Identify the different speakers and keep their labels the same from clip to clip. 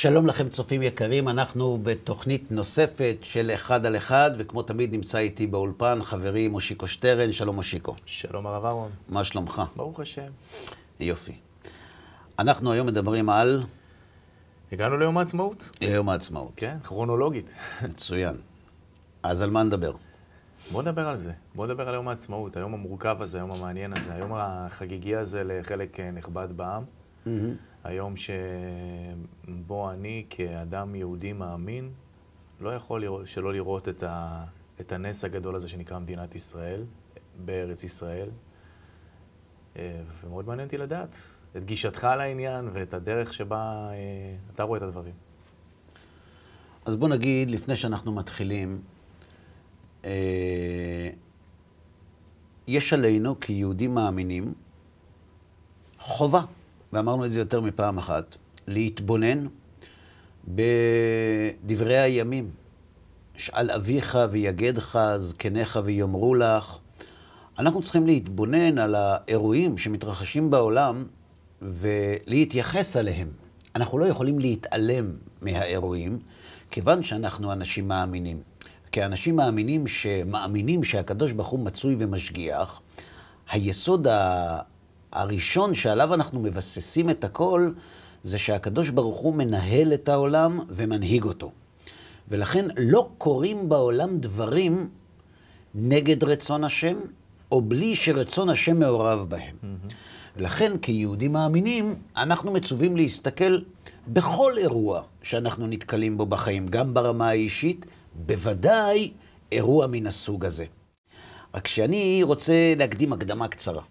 Speaker 1: שלום לכם, צופים יקרים, אנחנו בתוכנית נוספת של אחד על אחד, וכמו תמיד נמצא איתי באולפן חברי מושיקו שטרן. שלום מושיקו.
Speaker 2: שלום הרב אהרון.
Speaker 1: מה שלומך?
Speaker 2: ברוך השם.
Speaker 1: יופי. אנחנו היום מדברים על...
Speaker 2: הגענו ליום העצמאות.
Speaker 1: ליום העצמאות.
Speaker 2: כן, כרונולוגית.
Speaker 1: מצוין. אז על מה נדבר?
Speaker 2: בוא נדבר על זה. בוא נדבר על יום העצמאות, היום המורכב הזה, היום המעניין הזה, היום החגיגי הזה לחלק נכבד בעם. היום שבו אני, כאדם יהודי מאמין, לא יכול לראות, שלא לראות את, ה, את הנס הגדול הזה שנקרא מדינת ישראל, בארץ ישראל. אה, ומאוד מעניין אותי לדעת את גישתך לעניין ואת הדרך שבה אה, אתה רואה את הדברים.
Speaker 1: אז בוא נגיד, לפני שאנחנו מתחילים, אה, יש עלינו כיהודים מאמינים חובה ואמרנו את זה יותר מפעם אחת, להתבונן בדברי הימים. שאל אביך ויגדך, זקניך ויאמרו לך. אנחנו צריכים להתבונן על האירועים שמתרחשים בעולם ולהתייחס אליהם. אנחנו לא יכולים להתעלם מהאירועים, כיוון שאנחנו אנשים מאמינים. כאנשים מאמינים שמאמינים שהקדוש ברוך הוא מצוי ומשגיח, היסוד הראשון שעליו אנחנו מבססים את הכל, זה שהקדוש ברוך הוא מנהל את העולם ומנהיג אותו. ולכן לא קורים בעולם דברים נגד רצון השם, או בלי שרצון השם מעורב בהם. Mm-hmm. לכן, כיהודים מאמינים, אנחנו מצווים להסתכל בכל אירוע שאנחנו נתקלים בו בחיים, גם ברמה האישית, בוודאי אירוע מן הסוג הזה. רק שאני רוצה להקדים הקדמה קצרה.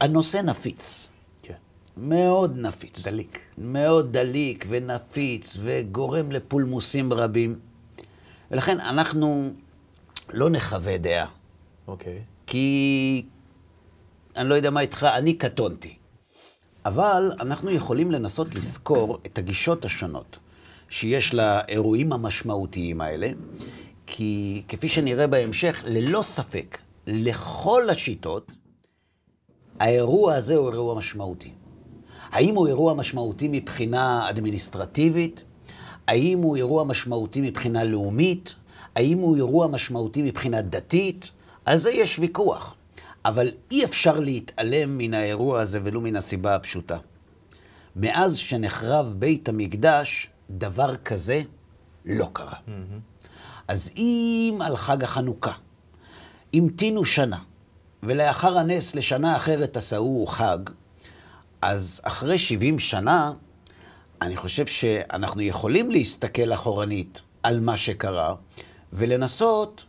Speaker 1: הנושא נפיץ.
Speaker 2: כן.
Speaker 1: מאוד נפיץ.
Speaker 2: דליק.
Speaker 1: מאוד דליק ונפיץ וגורם לפולמוסים רבים. ולכן אנחנו לא נחווה דעה.
Speaker 2: אוקיי.
Speaker 1: כי אני לא יודע מה איתך, אני קטונתי. אבל אנחנו יכולים לנסות לזכור את הגישות השונות שיש לאירועים המשמעותיים האלה, כי כפי שנראה בהמשך, ללא ספק, לכל השיטות, האירוע הזה הוא אירוע משמעותי. האם הוא אירוע משמעותי מבחינה אדמיניסטרטיבית? האם הוא אירוע משמעותי מבחינה לאומית? האם הוא אירוע משמעותי מבחינה דתית? על זה יש ויכוח. אבל אי אפשר להתעלם מן האירוע הזה ולו מן הסיבה הפשוטה. מאז שנחרב בית המקדש, דבר כזה לא קרה. Mm-hmm. אז אם על חג החנוכה המתינו שנה, ולאחר הנס לשנה אחרת עשהו חג, אז אחרי 70 שנה, אני חושב שאנחנו יכולים להסתכל אחורנית על מה שקרה, ולנסות,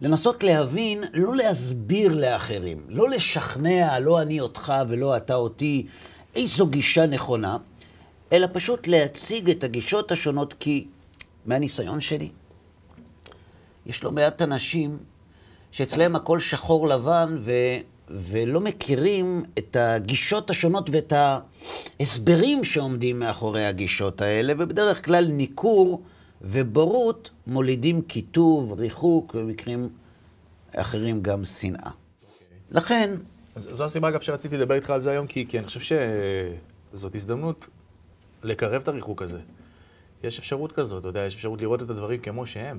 Speaker 1: לנסות להבין, לא להסביר לאחרים, לא לשכנע, לא אני אותך ולא אתה אותי, איזו גישה נכונה, אלא פשוט להציג את הגישות השונות, כי מהניסיון שלי, יש לא מעט אנשים שאצלם הכל שחור לבן ו... ולא מכירים את הגישות השונות ואת ההסברים שעומדים מאחורי הגישות האלה, ובדרך כלל ניכור ובורות מולידים קיטוב, ריחוק, ובמקרים אחרים גם שנאה. Okay. לכן...
Speaker 2: אז זו הסיבה, אגב, שרציתי לדבר איתך על זה היום, כי, כי אני חושב שזאת הזדמנות לקרב את הריחוק הזה. יש אפשרות כזאת, אתה יודע, יש אפשרות לראות את הדברים כמו שהם.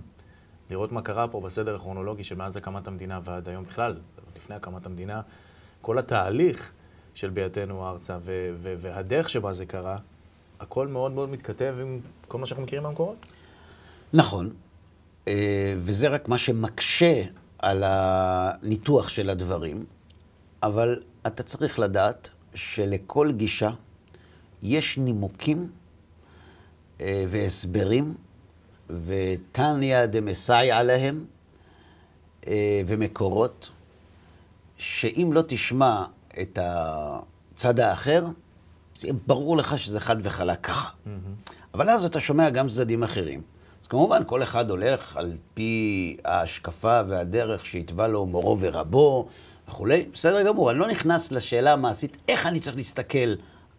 Speaker 2: לראות מה קרה פה בסדר הכרונולוגי שמאז הקמת המדינה ועד היום בכלל, לפני הקמת המדינה, כל התהליך של ביתנו ארצה והדרך שבה זה קרה, הכל מאוד מאוד מתכתב עם כל מה שאנחנו מכירים מהמקורות.
Speaker 1: נכון, אה, וזה רק מה שמקשה על הניתוח של הדברים, אבל אתה צריך לדעת שלכל גישה יש נימוקים אה, והסברים ותניא דמסייע להם, אה, ומקורות, שאם לא תשמע את הצד האחר, זה ברור לך שזה חד וחלק ככה. Mm-hmm. אבל אז אתה שומע גם צדדים אחרים. אז כמובן, כל אחד הולך על פי ההשקפה והדרך שהתווה לו מורו ורבו וכולי. בסדר גמור, אני לא נכנס לשאלה המעשית, איך אני צריך להסתכל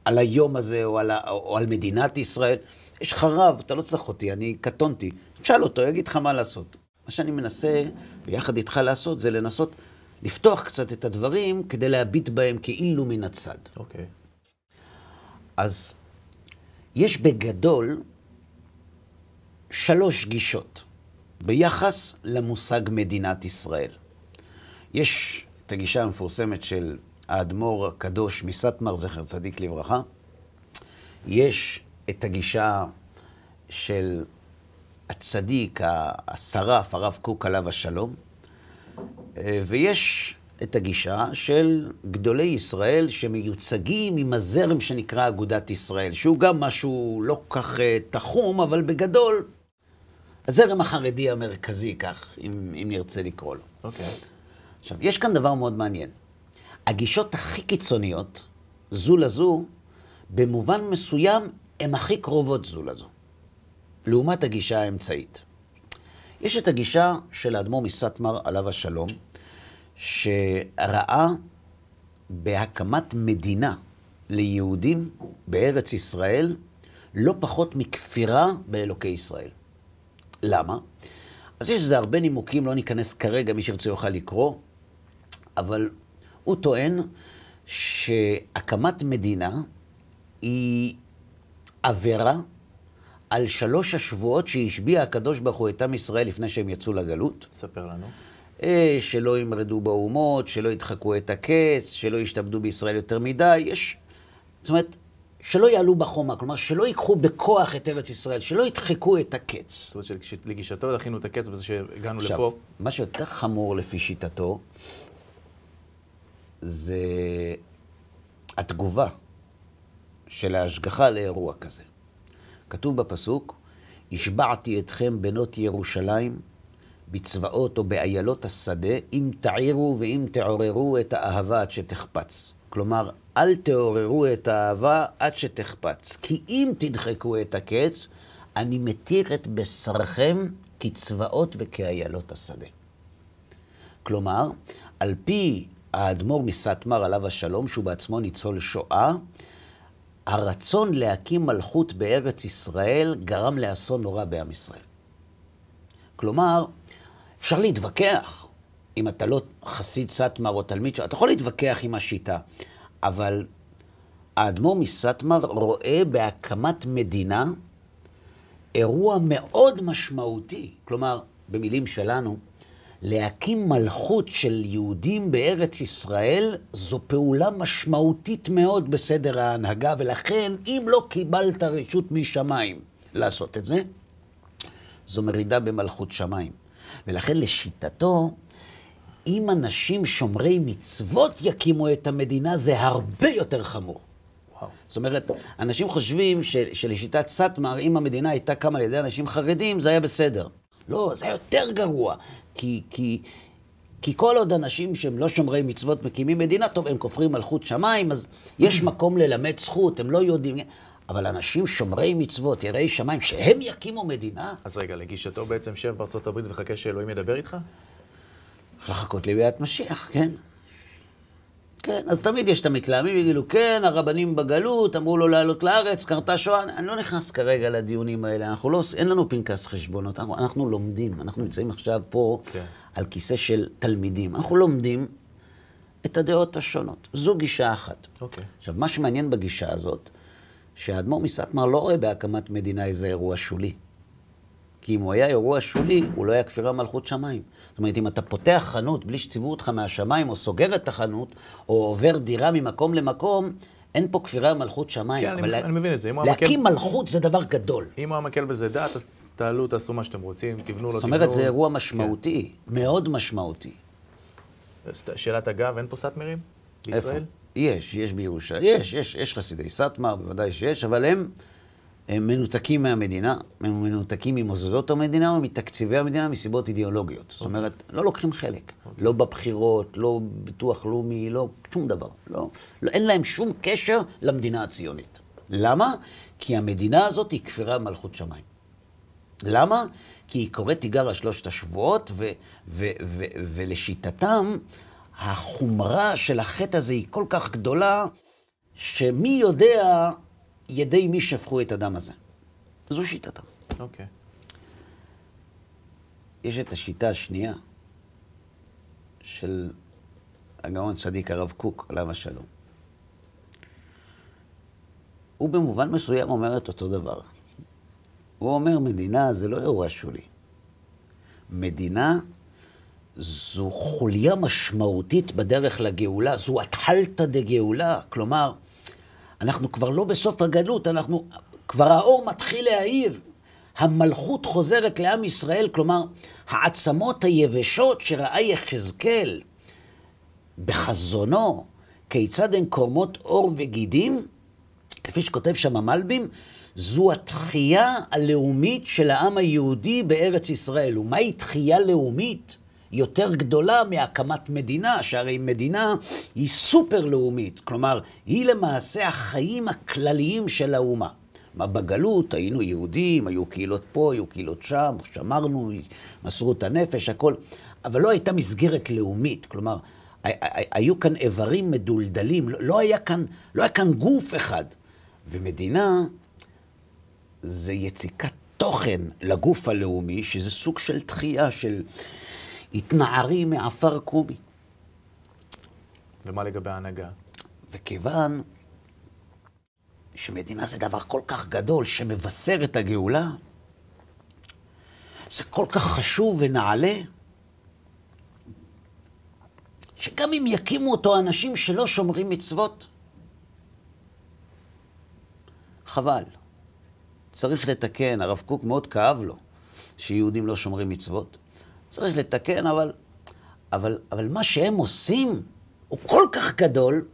Speaker 1: על היום הזה או על, או על מדינת ישראל. יש לך רב, אתה לא צריך אותי, אני קטונתי. תשאל אותו, יגיד לך מה לעשות. מה שאני מנסה, ביחד איתך לעשות, זה לנסות לפתוח קצת את הדברים כדי להביט בהם כאילו מן הצד.
Speaker 2: אוקיי. Okay.
Speaker 1: אז יש בגדול שלוש גישות ביחס למושג מדינת ישראל. יש את הגישה המפורסמת של האדמו"ר הקדוש מסטמר, זכר צדיק לברכה. יש את הגישה של הצדיק, השרף, הרב קוק עליו השלום, ויש את הגישה של גדולי ישראל שמיוצגים עם הזרם שנקרא אגודת ישראל, שהוא גם משהו לא כך אה, תחום, אבל בגדול, הזרם החרדי המרכזי, כך, אם, אם נרצה לקרוא לו.
Speaker 2: אוקיי. Okay.
Speaker 1: עכשיו, יש כאן דבר מאוד מעניין. הגישות הכי קיצוניות, זו לזו, במובן מסוים, הן הכי קרובות זו לזו, לעומת הגישה האמצעית. יש את הגישה של האדמו"ר מסטמר, עליו השלום, שראה בהקמת מדינה ליהודים בארץ ישראל לא פחות מכפירה באלוקי ישראל. למה? אז יש לזה הרבה נימוקים, לא ניכנס כרגע, מי שירצה יוכל לקרוא, אבל הוא טוען שהקמת מדינה היא עבירה על שלוש השבועות שהשביע הקדוש ברוך הוא את עם ישראל לפני שהם יצאו לגלות.
Speaker 2: ספר לנו.
Speaker 1: אה, שלא ימרדו באומות, שלא ידחקו את הקץ, שלא ישתעבדו בישראל יותר מדי. יש, זאת אומרת, שלא יעלו בחומה, כלומר, שלא ייקחו בכוח את ארץ ישראל, שלא ידחקו את הקץ.
Speaker 2: זאת אומרת שלגישתו דחינו את הקץ בזה שהגענו
Speaker 1: עכשיו,
Speaker 2: לפה.
Speaker 1: מה שיותר חמור לפי שיטתו, זה התגובה של ההשגחה לאירוע כזה. כתוב בפסוק, השבעתי אתכם בנות ירושלים בצבאות או באיילות השדה, אם תעירו ואם תעוררו את האהבה עד שתחפץ. כלומר, אל תעוררו את האהבה עד שתחפץ. כי אם תדחקו את הקץ, אני מתיר את בשרכם כצבאות וכאיילות השדה. כלומר, על פי האדמו"ר מסטמר, עליו השלום, שהוא בעצמו ניצול שואה, הרצון להקים מלכות בארץ ישראל גרם לאסון נורא בעם ישראל. כלומר, אפשר להתווכח, אם אתה לא חסיד סטמר או תלמיד שלו, אתה יכול להתווכח עם השיטה, אבל האדמו"ר מסטמר רואה בהקמת מדינה אירוע מאוד משמעותי. כלומר, במילים שלנו, להקים מלכות של יהודים בארץ ישראל זו פעולה משמעותית מאוד בסדר ההנהגה, ולכן אם לא קיבלת רשות משמיים לעשות את זה, זו מרידה במלכות שמיים. ולכן לשיטתו, אם אנשים שומרי מצוות יקימו את המדינה, זה הרבה יותר חמור. וואו. זאת אומרת, אנשים חושבים של, שלשיטת סאטמר, אם המדינה הייתה קמה על ידי אנשים חרדים, זה היה בסדר. לא, זה היה יותר גרוע. כי, כי, כי כל עוד אנשים שהם לא שומרי מצוות מקימים מדינה, טוב, הם כופרים מלכות שמיים, אז יש מקום ללמד זכות, הם לא יודעים. אבל אנשים שומרי מצוות, יראי שמיים, שהם יקימו מדינה?
Speaker 2: אז רגע, לגישתו בעצם שב בארצות הברית וחכה שאלוהים ידבר איתך?
Speaker 1: לחכות לביאת משיח, כן. כן, אז תמיד יש את המתלהמים, יגידו, כן, הרבנים בגלות, אמרו לו לעלות לארץ, קרתה שואה. אני לא נכנס כרגע לדיונים האלה, אנחנו לא, אין לנו פנקס חשבונות, אנחנו, אנחנו לומדים, אנחנו נמצאים עכשיו פה כן. על כיסא של תלמידים. אנחנו לומדים את הדעות השונות. זו גישה אחת.
Speaker 2: אוקיי.
Speaker 1: עכשיו, מה שמעניין בגישה הזאת, שהאדמו"ר מסטמר לא רואה בהקמת מדינה איזה אירוע שולי. כי אם הוא היה אירוע שולי, הוא לא היה כפירה מלכות שמיים. זאת אומרת, אם אתה פותח חנות בלי שציוו אותך מהשמיים, או סוגר את החנות, או עובר דירה ממקום למקום, אין פה כפירה מלכות שמיים.
Speaker 2: כן, אני, לה... אני מבין את זה.
Speaker 1: להקים מקל... מלכות זה דבר גדול.
Speaker 2: אם הוא המקל בזה דעת, אז תעלו, תעשו מה שאתם רוצים, תבנו, לא תבנו.
Speaker 1: זאת אומרת, זה אירוע משמעותי, כן. מאוד משמעותי.
Speaker 2: שאלת אגב, אין פה סאטמרים בישראל? איפה?
Speaker 1: יש, יש בירושלים, יש, יש, יש חסידי סאטמר, בוודאי שיש, אבל הם... הם מנותקים מהמדינה, הם מנותקים ממוסדות המדינה ומתקציבי המדינה מסיבות אידיאולוגיות. זאת אומרת, לא לוקחים חלק. לא בבחירות, לא ביטוח לאומי, לא שום דבר. לא, לא, אין להם שום קשר למדינה הציונית. למה? כי המדינה הזאת היא כפירה מלכות שמיים. למה? כי היא קוראת תיגר על שלושת השבועות, ו, ו, ו, ולשיטתם, החומרה של החטא הזה היא כל כך גדולה, שמי יודע ידי מי שפכו את הדם הזה. זו שיטתם.
Speaker 2: אוקיי. Okay.
Speaker 1: יש את השיטה השנייה של הגאון צדיק הרב קוק, עליו השלום. הוא במובן מסוים אומר את אותו דבר. הוא אומר, מדינה זה לא אירוע שולי. מדינה זו חוליה משמעותית בדרך לגאולה, זו התחלתא דגאולה. כלומר, אנחנו כבר לא בסוף הגלות, אנחנו, כבר האור מתחיל להאיר. המלכות חוזרת לעם ישראל, כלומר, העצמות היבשות שראה יחזקאל בחזונו, כיצד הן קורמות עור וגידים, כפי שכותב שם המלבים, זו התחייה הלאומית של העם היהודי בארץ ישראל. ומהי תחייה לאומית? יותר גדולה מהקמת מדינה, שהרי מדינה היא סופר-לאומית. כלומר, היא למעשה החיים הכלליים של האומה. בגלות היינו יהודים, היו קהילות פה, היו קהילות שם, שמרנו, מסרו את הנפש, הכל, אבל לא הייתה מסגרת לאומית. כלומר, היו כאן איברים מדולדלים, לא היה כאן, לא היה כאן גוף אחד. ומדינה זה יציקת תוכן לגוף הלאומי, שזה סוג של תחייה, של התנערי מעפר קומי.
Speaker 2: ומה לגבי ההנהגה?
Speaker 1: וכיוון שמדינה זה דבר כל כך גדול שמבשר את הגאולה, זה כל כך חשוב ונעלה, שגם אם יקימו אותו אנשים שלא שומרים מצוות, חבל. צריך לתקן, הרב קוק מאוד כאב לו שיהודים לא שומרים מצוות. צריך לתקן, אבל, אבל, אבל מה שהם עושים הוא כל כך גדול,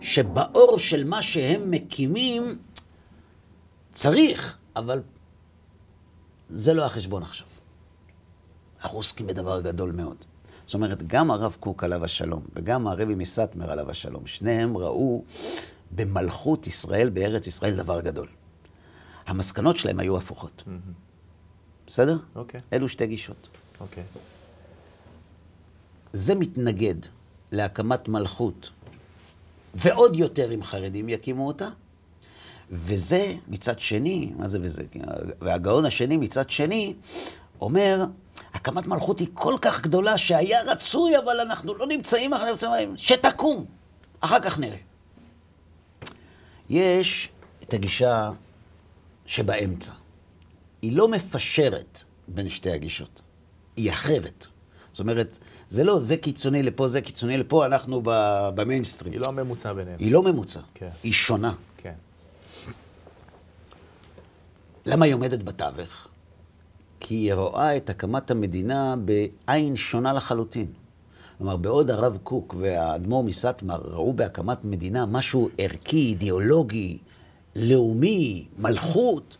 Speaker 1: שבאור של מה שהם מקימים צריך, אבל זה לא החשבון עכשיו. אנחנו עוסקים בדבר גדול מאוד. זאת אומרת, גם הרב קוק עליו השלום, וגם הרבי מסטמר עליו השלום, שניהם ראו במלכות ישראל, בארץ ישראל, דבר גדול. המסקנות שלהם היו הפוכות. בסדר?
Speaker 2: אוקיי.
Speaker 1: אלו שתי גישות.
Speaker 2: אוקיי.
Speaker 1: זה מתנגד להקמת מלכות, ועוד יותר אם חרדים יקימו אותה, וזה מצד שני, מה זה וזה? והגאון השני מצד שני אומר, הקמת מלכות היא כל כך גדולה שהיה רצוי, אבל אנחנו לא נמצאים, אנחנו נמצאים, שתקום, אחר כך נראה. יש את הגישה שבאמצע. היא לא מפשרת בין שתי הגישות, היא אחרת. זאת אומרת, זה לא זה קיצוני לפה, זה קיצוני לפה, אנחנו במיינסטרים.
Speaker 2: היא לא הממוצע ביניהם.
Speaker 1: היא לא ממוצע,
Speaker 2: כן.
Speaker 1: היא שונה.
Speaker 2: כן.
Speaker 1: למה היא עומדת בתווך? כי היא רואה את הקמת המדינה בעין שונה לחלוטין. כלומר, בעוד הרב קוק והאדמו"ר מסטמר ראו בהקמת מדינה משהו ערכי, אידיאולוגי, לאומי, מלכות,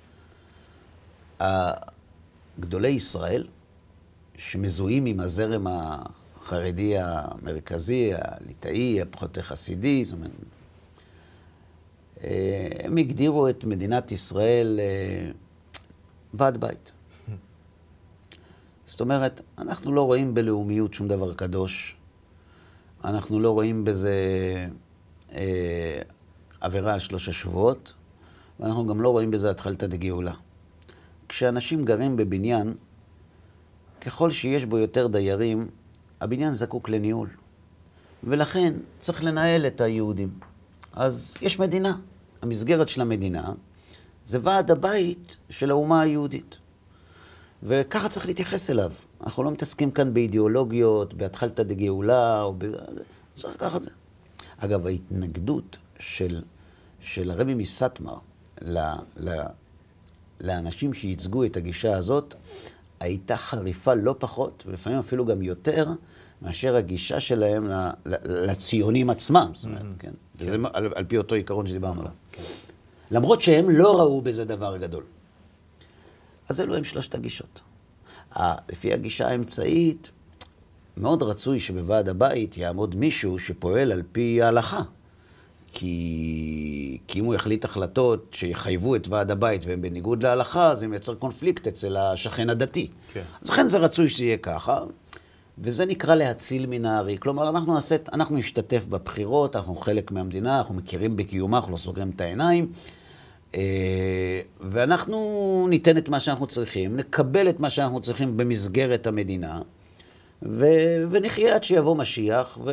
Speaker 1: גדולי ישראל, שמזוהים עם הזרם החרדי המרכזי, הליטאי, הפחות החסידי, זאת אומרת, הם הגדירו את מדינת ישראל אה, ועד בית. זאת אומרת, אנחנו לא רואים בלאומיות שום דבר קדוש, אנחנו לא רואים בזה אה, עבירה על שלוש השבועות, ואנחנו גם לא רואים בזה התחלתא דגאולה. כשאנשים גרים בבניין, ככל שיש בו יותר דיירים, הבניין זקוק לניהול. ולכן צריך לנהל את היהודים. אז יש מדינה. המסגרת של המדינה זה ועד הבית של האומה היהודית. וככה צריך להתייחס אליו. אנחנו לא מתעסקים כאן באידיאולוגיות, בהתחלתא דגאולה, או בזה, צריך לקחת את זה. אגב, ההתנגדות של, של הרבי מסטמר ל, ל, לאנשים שייצגו את הגישה הזאת, הייתה חריפה לא פחות, ולפעמים אפילו גם יותר, מאשר הגישה שלהם לציונים עצמם. זאת אומרת, כן? כן. וזה על, על פי אותו עיקרון שדיברנו עליו. כן. למרות שהם לא ראו בזה דבר גדול. אז אלו הם שלושת הגישות. לפי הגישה האמצעית, מאוד רצוי שבוועד הבית יעמוד מישהו שפועל על פי ההלכה. כי, כי אם הוא יחליט החלטות שיחייבו את ועד הבית והם בניגוד להלכה, זה מייצר קונפליקט אצל השכן הדתי. כן. אז לכן זה רצוי שזה יהיה ככה, וזה נקרא להציל מן הארי. כלומר, אנחנו נעשה, אנחנו נשתתף בבחירות, אנחנו חלק מהמדינה, אנחנו מכירים בקיומה, אנחנו לא סוגרים את העיניים. אה, ואנחנו ניתן את מה שאנחנו צריכים, נקבל את מה שאנחנו צריכים במסגרת המדינה, ו... ונחיה עד שיבוא משיח, ו...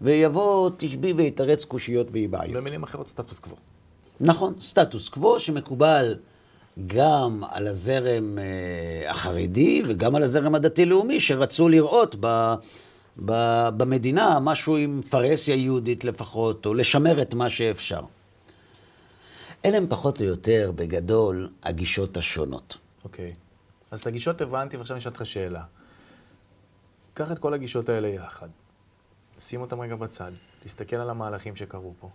Speaker 1: ויבוא תשבי ויתרץ קושיות ויהי בעיות.
Speaker 2: במילים אחרות סטטוס קוו.
Speaker 1: נכון, סטטוס קוו שמקובל גם על הזרם אה, החרדי וגם על הזרם הדתי-לאומי, שרצו לראות ב, ב, במדינה משהו עם פרהסיה יהודית לפחות, או לשמר את מה שאפשר. אלה הם פחות או יותר, בגדול, הגישות השונות.
Speaker 2: אוקיי. Okay. אז את הגישות הבנתי, ועכשיו אני אשאל אותך שאלה. קח את כל הגישות האלה יחד, שים אותם רגע בצד, תסתכל על המהלכים שקרו פה.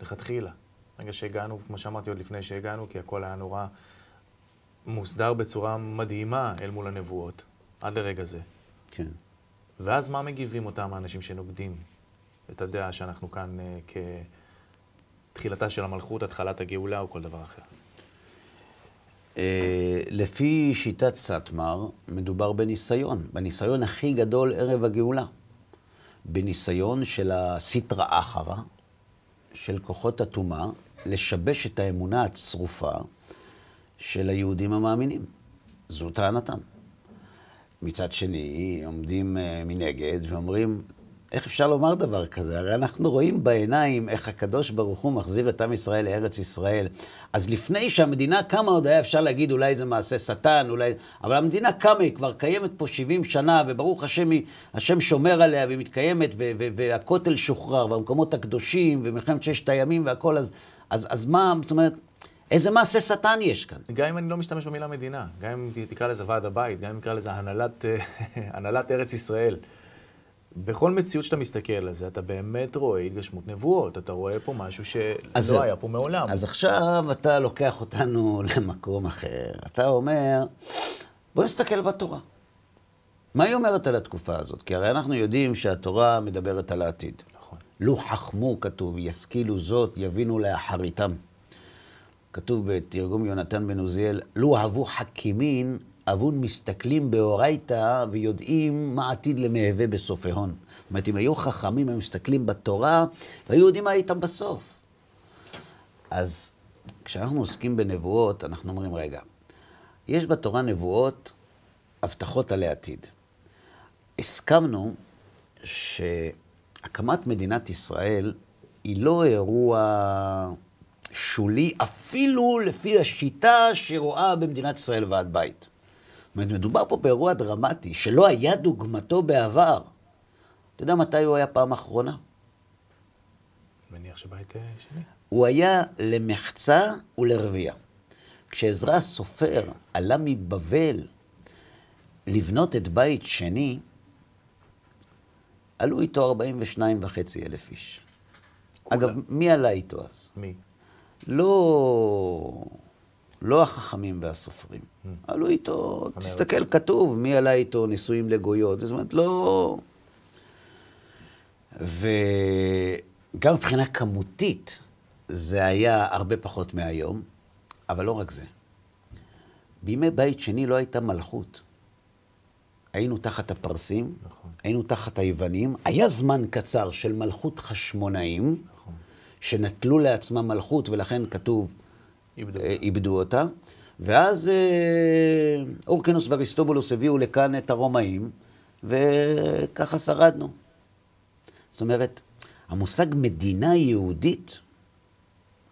Speaker 2: לכתחילה. רגע שהגענו, כמו שאמרתי עוד לפני שהגענו, כי הכל היה נורא מוסדר בצורה מדהימה אל מול הנבואות, עד לרגע זה.
Speaker 1: כן.
Speaker 2: ואז מה מגיבים אותם האנשים שנוגדים את הדעה שאנחנו כאן uh, כתחילתה של המלכות, התחלת הגאולה או כל דבר אחר?
Speaker 1: Uh, לפי שיטת סאטמר, מדובר בניסיון, בניסיון הכי גדול ערב הגאולה. בניסיון של הסיטרא אחרא, של כוחות הטומאה, לשבש את האמונה הצרופה של היהודים המאמינים. זו טענתם. מצד שני, עומדים אה, מנגד ואומרים, איך אפשר לומר דבר כזה? הרי אנחנו רואים בעיניים איך הקדוש ברוך הוא מחזיר את עם ישראל לארץ ישראל. אז לפני שהמדינה קמה, עוד היה אפשר להגיד אולי זה מעשה שטן, אולי... אבל המדינה קמה, היא כבר קיימת פה 70 שנה, וברוך השם, היא, השם שומר עליה, והיא מתקיימת, ו- ו- והכותל שוחרר, והמקומות הקדושים, ומלחמת ששת הימים והכל, אז, אז, אז מה, זאת אומרת... איזה מעשה שטן יש כאן?
Speaker 2: גם אם אני לא משתמש במילה מדינה, גם אם תקרא לזה ועד הבית, גם אם תקרא לזה הנהלת, הנהלת ארץ ישראל. בכל מציאות שאתה מסתכל על זה, אתה באמת רואה התגשמות נבואות. אתה רואה פה משהו שלא היה פה מעולם.
Speaker 1: אז עכשיו אתה לוקח אותנו למקום אחר. אתה אומר, בוא נסתכל בתורה. מה היא אומרת על התקופה הזאת? כי הרי אנחנו יודעים שהתורה מדברת על העתיד.
Speaker 2: נכון.
Speaker 1: לו חכמו, כתוב, ישכילו זאת, יבינו לאחריתם. כתוב בתרגום יונתן בן עוזיאל, לו אהבו חכימין, אבון מסתכלים באורייתא ויודעים מה עתיד למהווה בסופהון. זאת אומרת, אם היו חכמים, הם מסתכלים בתורה, והיו יודעים מה איתם בסוף. אז כשאנחנו עוסקים בנבואות, אנחנו אומרים, רגע, יש בתורה נבואות, הבטחות על העתיד. הסכמנו שהקמת מדינת ישראל היא לא אירוע שולי, אפילו לפי השיטה שרואה במדינת ישראל ועד בית. אומרת, מדובר פה באירוע דרמטי שלא היה דוגמתו בעבר. אתה יודע מתי הוא היה פעם אחרונה?
Speaker 2: מניח שבית אה, שני.
Speaker 1: הוא היה למחצה ולרבייה. כשעזרא הסופר עלה מבבל לבנות את בית שני, עלו איתו 42 וחצי אלף איש. כולה. אגב, מי עלה איתו אז?
Speaker 2: מי?
Speaker 1: לא... לא החכמים והסופרים. Mm. עלו איתו, תסתכל, כתוב, מי עלה איתו נישואים לגויות. זאת אומרת, לא... וגם מבחינה כמותית, זה היה הרבה פחות מהיום, אבל לא רק זה. בימי בית שני לא הייתה מלכות. היינו תחת הפרסים, נכון. היינו תחת היוונים, היה זמן קצר של מלכות חשמונאים, נכון. שנטלו לעצמם מלכות, ולכן כתוב, איבדו, אה, איבדו אותה. ואז אה, אורקנוס ואריסטובולוס הביאו לכאן את הרומאים, וככה שרדנו. זאת אומרת, המושג מדינה יהודית,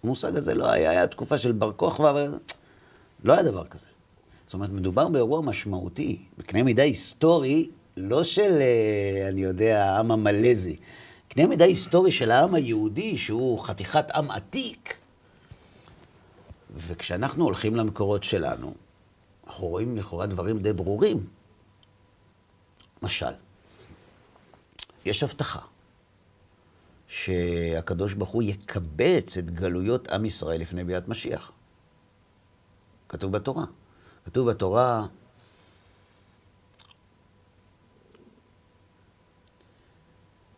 Speaker 1: המושג הזה לא היה, היה תקופה של בר כוכבא, אבל לא היה דבר כזה. זאת אומרת, מדובר באירוע משמעותי, בקנה מידה היסטורי, לא של, אה, אני יודע, העם המלזי, קנה מידה היסטורי של העם היהודי, שהוא חתיכת עם עתיק. וכשאנחנו הולכים למקורות שלנו, אנחנו רואים לכאורה דברים די ברורים. משל, יש הבטחה שהקדוש ברוך הוא יקבץ את גלויות עם ישראל לפני ביאת משיח. כתוב בתורה. כתוב בתורה,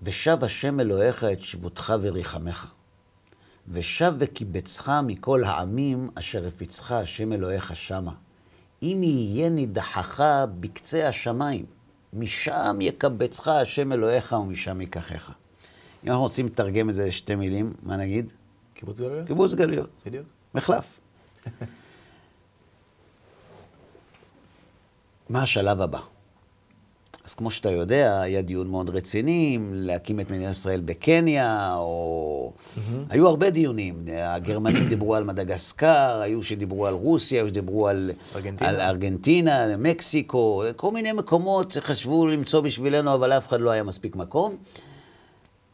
Speaker 1: ושב השם אלוהיך את שבותך וריחמך. ושב וקיבצך מכל העמים אשר הפיצך השם אלוהיך שמה. אם יהיה נידחך בקצה השמיים, משם יקבצך השם אלוהיך ומשם ייקחך. אם אנחנו רוצים לתרגם את זה לשתי מילים, מה נגיד?
Speaker 2: קיבוץ גלויות.
Speaker 1: קיבוץ גלויות.
Speaker 2: בדיוק.
Speaker 1: מחלף. מה השלב הבא? אז כמו שאתה יודע, היה דיון מאוד רציני להקים את מדינת ישראל בקניה, או... Mm-hmm. היו הרבה דיונים. הגרמנים דיברו על מדגסקר, היו שדיברו על רוסיה, היו שדיברו על ארגנטינה, על ארגנטינה מקסיקו, כל מיני מקומות שחשבו למצוא בשבילנו, אבל לאף אחד לא היה מספיק מקום.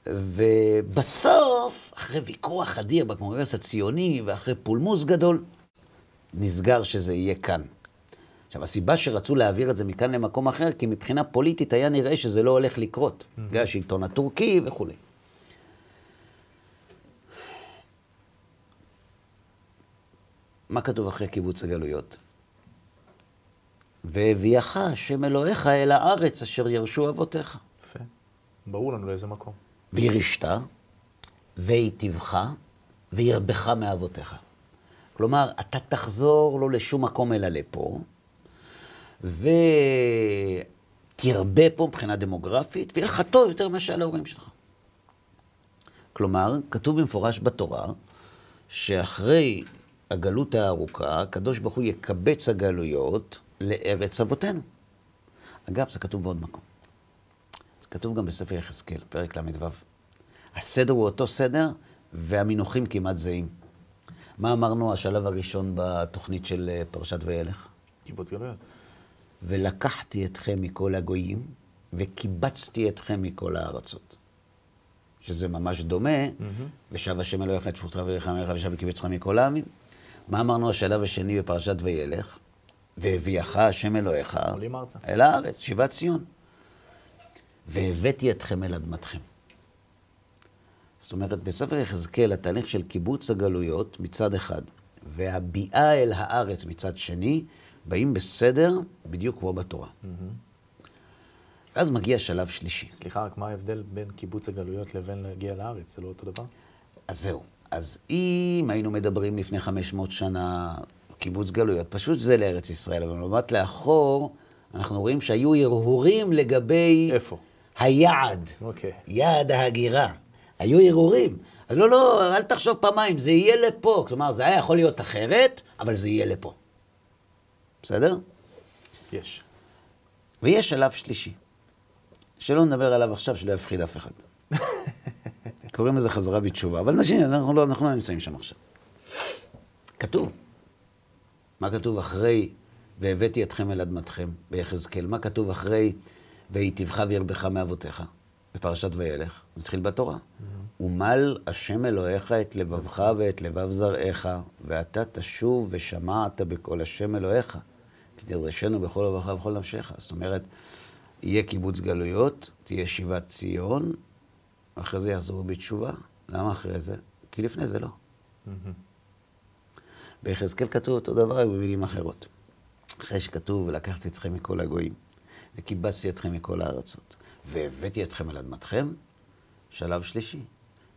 Speaker 1: ובסוף, אחרי ויכוח אדיר בקונגרס הציוני ואחרי פולמוס גדול, נסגר שזה יהיה כאן. עכשיו, הסיבה שרצו להעביר את זה מכאן למקום אחר, כי מבחינה פוליטית היה נראה שזה לא הולך לקרות, בגלל השלטון הטורקי וכולי. מה כתוב אחרי קיבוץ הגלויות? והביאך השם אלוהיך אל הארץ אשר ירשו אבותיך.
Speaker 2: יפה. ברור לנו לאיזה מקום.
Speaker 1: וירשת, והיטיבך, וירבך מאבותיך. כלומר, אתה תחזור לא לשום מקום אלא לפה, ותרבה פה מבחינה דמוגרפית, ויהיה לך טוב יותר מאשר להורים שלך. כלומר, כתוב במפורש בתורה, שאחרי הגלות הארוכה, הקדוש ברוך הוא יקבץ הגלויות לארץ אבותינו. אגב, זה כתוב בעוד מקום. זה כתוב גם בספר יחזקאל, פרק ל"ו. הסדר הוא אותו סדר, והמינוחים כמעט זהים. מה אמרנו השלב הראשון בתוכנית של אה, פרשת וילך?
Speaker 2: קיבוץ גלויות.
Speaker 1: ולקחתי אתכם מכל הגויים, וקיבצתי אתכם מכל הארצות. שזה ממש דומה, mm-hmm. ושב השם אלוהיך את שפוטך ורחמך ושב וקיבצך מכל העמים. מה אמרנו השלב השני בפרשת וילך? והביאך השם אלוהיך אל הארץ, שיבת ציון. והבאתי אתכם אל אדמתכם. זאת אומרת, בספר יחזקאל, התהליך של קיבוץ הגלויות מצד אחד, והביאה אל הארץ מצד שני, באים בסדר בדיוק כמו בתורה. ואז מגיע שלב שלישי.
Speaker 2: סליחה, רק מה ההבדל בין קיבוץ הגלויות לבין להגיע לארץ? זה לא אותו דבר?
Speaker 1: אז זהו. אז אם היינו מדברים לפני 500 שנה, קיבוץ גלויות, פשוט זה לארץ ישראל, אבל במבט לאחור, אנחנו רואים שהיו הרהורים לגבי...
Speaker 2: איפה?
Speaker 1: היעד.
Speaker 2: אוקיי.
Speaker 1: יעד ההגירה. היו הרהורים. אז לא, לא, אל תחשוב פעמיים, זה יהיה לפה. כלומר, זה היה יכול להיות אחרת, אבל זה יהיה לפה. בסדר?
Speaker 2: יש.
Speaker 1: ויש שלב שלישי, שלא נדבר עליו עכשיו, שלא יפחיד אף אחד. קוראים לזה חזרה בתשובה, אבל נשאיר, אנחנו לא, אנחנו לא נמצאים שם עכשיו. כתוב. מה כתוב אחרי והבאתי אתכם אל אדמתכם ביחזקאל? מה כתוב אחרי והיטיבך וירבך מאבותיך בפרשת וילך? זה התחיל בתורה. Mm-hmm. ומל השם אלוהיך את לבבך ואת לבב זרעך, ואתה תשוב ושמעת בקול השם אלוהיך. כי תדרשנו בכל לבבך ובכל נפשך. זאת אומרת, יהיה קיבוץ גלויות, תהיה שיבת ציון, אחרי זה יחזרו בתשובה. למה אחרי זה? כי לפני זה לא. ביחזקאל כתוב אותו דבר במילים אחרות. אחרי שכתוב, ולקחתי אתכם מכל הגויים, וקיבצתי אתכם מכל הארצות, והבאתי אתכם אל אדמתכם, שלב שלישי.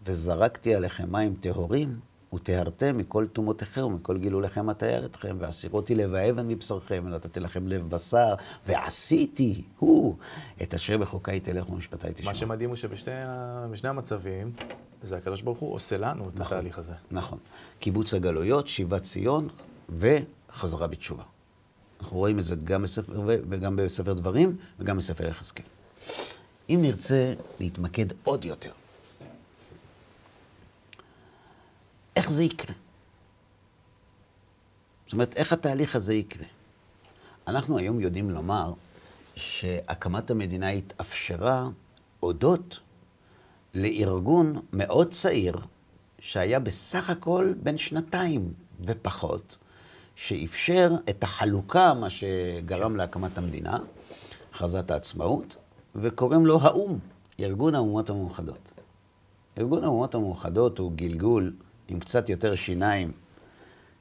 Speaker 1: וזרקתי עליכם מים טהורים, וטהרתם מכל טומאותיכם ומכל גילוליכם אתאר אתכם, והסירותי לב האבן מבשרכם, ונתתי לכם לב בשר, ועשיתי, הוא, את אשר בחוקיי תלך ומשפטיי תשמעו.
Speaker 2: מה שמדהים הוא שבשני המצבים, זה הקדוש ברוך הוא עושה לנו את נכון, התהליך הזה.
Speaker 1: נכון. קיבוץ הגלויות, שיבת ציון, וחזרה בתשובה. אנחנו רואים את זה גם בספר, וגם בספר דברים, וגם בספר יחזקאל. אם נרצה להתמקד עוד יותר, איך זה יקרה? זאת אומרת, איך התהליך הזה יקרה? אנחנו היום יודעים לומר שהקמת המדינה התאפשרה הודות לארגון מאוד צעיר, שהיה בסך הכל בין שנתיים ופחות, שאפשר את החלוקה, מה שגרם. להקמת המדינה, הכרזת העצמאות, וקוראים לו האו"ם, ארגון האומות המאוחדות. ארגון האומות המאוחדות הוא גלגול עם קצת יותר שיניים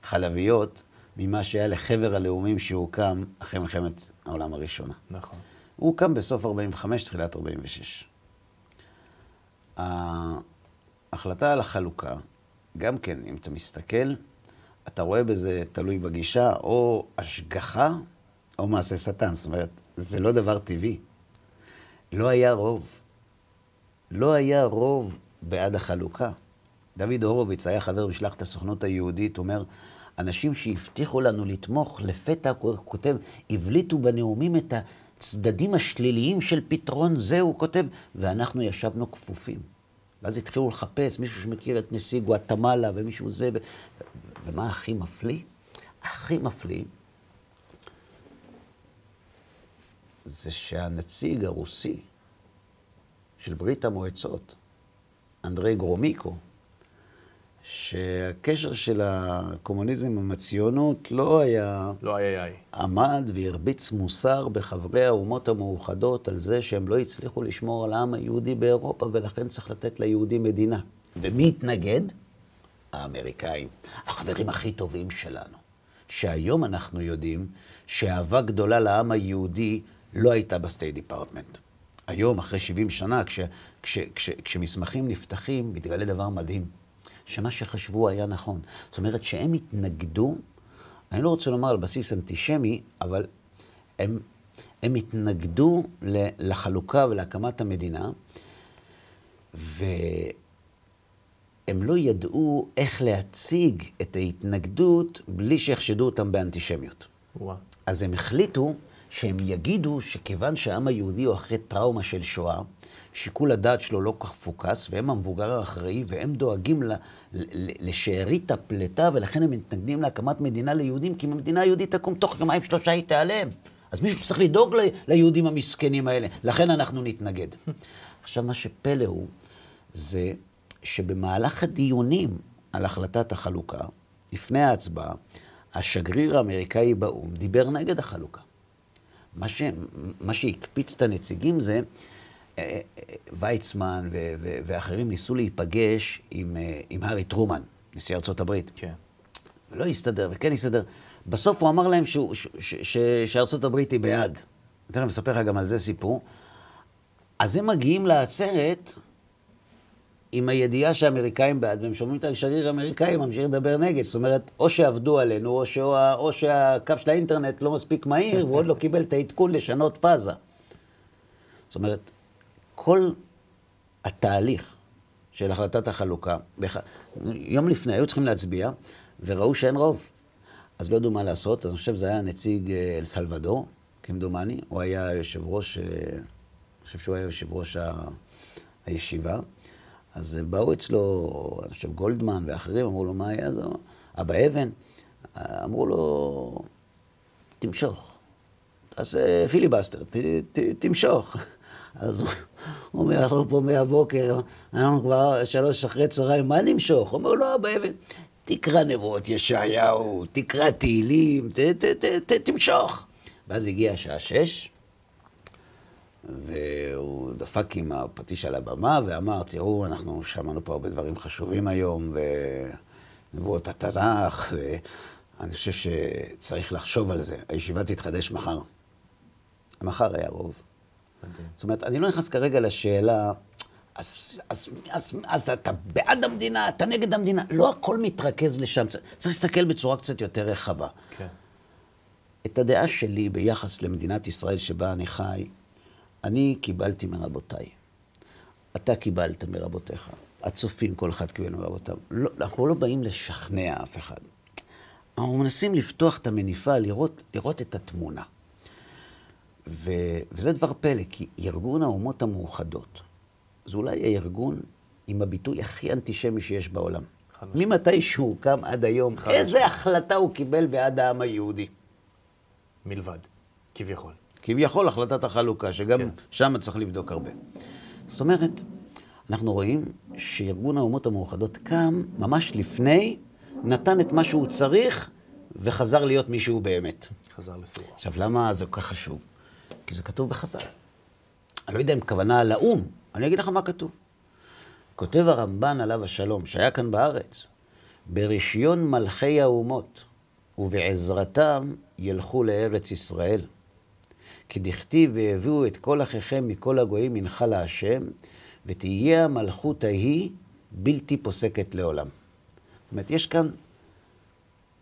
Speaker 1: חלביות ממה שהיה לחבר הלאומים שהוקם אחרי מלחמת העולם הראשונה.
Speaker 2: נכון.
Speaker 1: הוא הוקם בסוף 45, תחילת 46. ההחלטה על החלוקה, גם כן, אם אתה מסתכל, אתה רואה בזה תלוי בגישה, או השגחה או מעשה שטן. זאת אומרת, זה לא דבר טבעי. לא היה רוב. לא היה רוב בעד החלוקה. דוד הורוביץ היה חבר משלחת הסוכנות היהודית, אומר, אנשים שהבטיחו לנו לתמוך, לפתע הוא כותב, הבליטו בנאומים את הצדדים השליליים של פתרון זה, הוא כותב, ואנחנו ישבנו כפופים. ואז התחילו לחפש מישהו שמכיר את נשיא גואטמלה ומישהו זה, ו... ומה הכי מפליא? הכי מפליא זה שהנציג הרוסי של ברית המועצות, אנדרי גרומיקו, שהקשר של הקומוניזם עם הציונות לא היה...
Speaker 2: לא היה יאי.
Speaker 1: עמד והרביץ מוסר בחברי האומות המאוחדות על זה שהם לא הצליחו לשמור על העם היהודי באירופה, ולכן צריך לתת ליהודים מדינה. ומי התנגד? האמריקאים, החברים הכי טובים שלנו. שהיום אנחנו יודעים שאהבה גדולה לעם היהודי לא הייתה ב State Department. היום, אחרי 70 שנה, כש, כש, כש, כשמסמכים נפתחים, מתגלה דבר מדהים. שמה שחשבו היה נכון. זאת אומרת שהם התנגדו, אני לא רוצה לומר על בסיס אנטישמי, אבל הם, הם התנגדו לחלוקה ולהקמת המדינה, והם לא ידעו איך להציג את ההתנגדות בלי שיחשדו אותם באנטישמיות.
Speaker 2: וואו.
Speaker 1: אז הם החליטו שהם יגידו שכיוון שהעם היהודי הוא אחרי טראומה של שואה, שיקול הדעת שלו לא כך פוקס, והם המבוגר האחראי, והם דואגים לשארית הפלטה, ולכן הם מתנגדים להקמת מדינה ליהודים, כי אם המדינה היהודית תקום תוך יומיים שלושה היא תיעלם. אז מישהו צריך לדאוג ליהודים המסכנים האלה, לכן אנחנו נתנגד. עכשיו, מה שפלא הוא, זה שבמהלך הדיונים על החלטת החלוקה, לפני ההצבעה, השגריר האמריקאי באו"ם דיבר נגד החלוקה. מה, ש, מה שהקפיץ את הנציגים זה, אה, אה, ויצמן ו, ו, ואחרים ניסו להיפגש עם, אה, עם הארי טרומן, נשיא ארצות הברית.
Speaker 2: כן.
Speaker 1: ולא הסתדר, וכן הסתדר. בסוף הוא אמר להם שהוא, ש, ש, ש, שארצות הברית היא בעד. אני תכף אספר לך גם על זה סיפור. אז הם מגיעים לעצרת עם הידיעה שהאמריקאים בעד, והם שומעים את השגריר האמריקאי ממשיך לדבר נגד. זאת אומרת, או שעבדו עלינו, או, שא, או שהקו של האינטרנט לא מספיק מהיר, והוא עוד לא קיבל את העדכון לשנות פאזה. זאת אומרת, כל התהליך של החלטת החלוקה, בח... יום לפני היו צריכים להצביע, וראו שאין רוב. אז לא ידעו מה לעשות, אז אני חושב שזה היה נציג אה, אל סלבדור, כמדומני, הוא היה יושב ראש, אה, אני חושב שהוא היה יושב ראש ה... הישיבה. אז באו אצלו, אני חושב, גולדמן ואחרים, אמרו לו, מה היה זה? אבא אבן, אמרו לו, תמשוך. תעשה פיליבסטר, ת, ת, תמשוך. אז הוא אומר, אנחנו פה מהבוקר, אנחנו כבר שלוש אחרי צהריים, מה נמשוך? אומר לו, אבא אבן, תקרא נבואות ישעיהו, תקרא תהילים, ת, ת, ת, ת, תמשוך. ואז הגיע השעה שש, והוא דפק עם הפטיש על הבמה ואמר, תראו, אנחנו שמענו פה הרבה דברים חשובים היום, ונבואות התנ"ך, ואני חושב שצריך לחשוב על זה. הישיבה תתחדש מחר. מחר היה רוב. מדהים. זאת אומרת, אני לא נכנס כרגע לשאלה, אז, אז, אז, אז אתה בעד המדינה, אתה נגד המדינה. לא הכל מתרכז לשם, צריך להסתכל בצורה קצת יותר רחבה.
Speaker 2: כן.
Speaker 1: את הדעה שלי ביחס למדינת ישראל שבה אני חי, אני קיבלתי מרבותיי. אתה קיבלת מרבותיך. הצופים, כל אחד קיבל מרבותיו. לא, אנחנו לא באים לשכנע אף אחד. אנחנו מנסים לפתוח את המניפה, לראות, לראות את התמונה. ו, וזה דבר פלא, כי ארגון האומות המאוחדות, זה אולי הארגון עם הביטוי הכי אנטישמי שיש בעולם. ממתי שהוא הוקם עד היום, איזה החלטה הוא קיבל בעד העם היהודי?
Speaker 2: מלבד, כביכול.
Speaker 1: כביכול החלטת החלוקה, שגם כן. שם צריך לבדוק הרבה. זאת אומרת, אנחנו רואים שארגון האומות המאוחדות קם ממש לפני, נתן את מה שהוא צריך, וחזר להיות מי שהוא באמת.
Speaker 2: חזר לסורה.
Speaker 1: עכשיו, למה זה כל כך חשוב? כי זה כתוב בחז"ל. אני לא יודע אם כוונה על האו"ם, אני אגיד לך מה כתוב. כותב הרמב"ן עליו השלום, שהיה כאן בארץ, ברישיון מלכי האומות, ובעזרתם ילכו לארץ ישראל. כי דכתיב והביאו את כל אחיכם מכל הגויים מנחה להשם, ותהיה המלכות ההיא בלתי פוסקת לעולם. זאת אומרת, יש כאן